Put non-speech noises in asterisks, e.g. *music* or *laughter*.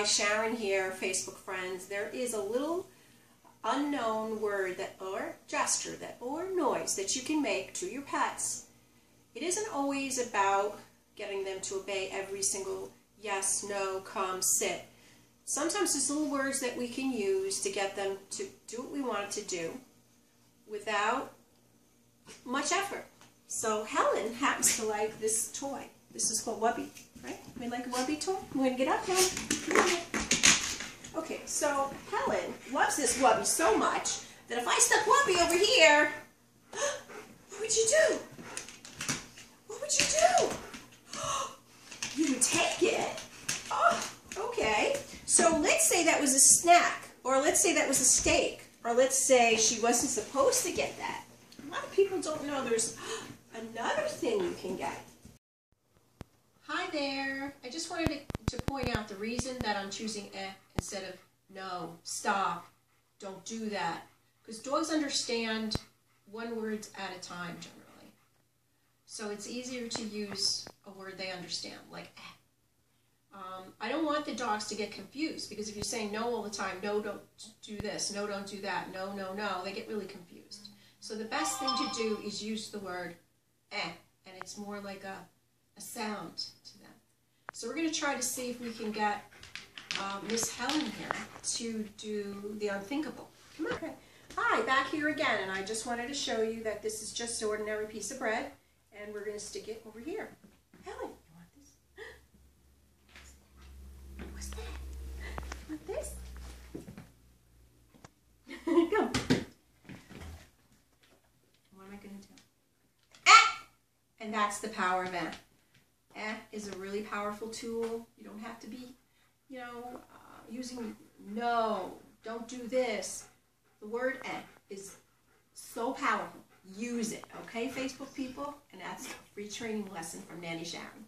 Hi, Sharon here, Facebook friends. There is a little unknown word that or gesture that or noise that you can make to your pets. It isn't always about getting them to obey every single yes, no, come, sit. Sometimes there's little words that we can use to get them to do what we want to do without much effort. So Helen happens to like this toy. This is called Wubby, right? We like toy? We're going to get up, Helen. Okay, so Helen loves this Wubby so much that if I stuck Wubby over here, what would you do? What would you do? *gasps* You would take it. Oh, okay. So let's say that was a snack, or let's say that was a steak, or let's say she wasn't supposed to get that. A lot of people don't know there's *gasps* another thing you can get. There. I just wanted to, to point out the reason that I'm choosing eh instead of no, stop, don't do that. Because dogs understand one word at a time generally. So it's easier to use a word they understand, like eh. Um, I don't want the dogs to get confused because if you're saying no all the time, no, don't do this, no, don't do that, no, no, no, they get really confused. So the best thing to do is use the word eh, and it's more like a, a sound to them. So we're going to try to see if we can get uh, Miss Helen here to do the unthinkable. Come on. Okay. Hi, back here again, and I just wanted to show you that this is just an ordinary piece of bread, and we're going to stick it over here. Helen, you want this? *gasps* What's that? Want this? *laughs* What am I going to do? Ah! And that's the power of. Is a really powerful tool. You don't have to be you know, uh, using no, don't do this. The word eh is so powerful. Use it, okay, Facebook people? And that's a free training lesson from Nanny Sharon.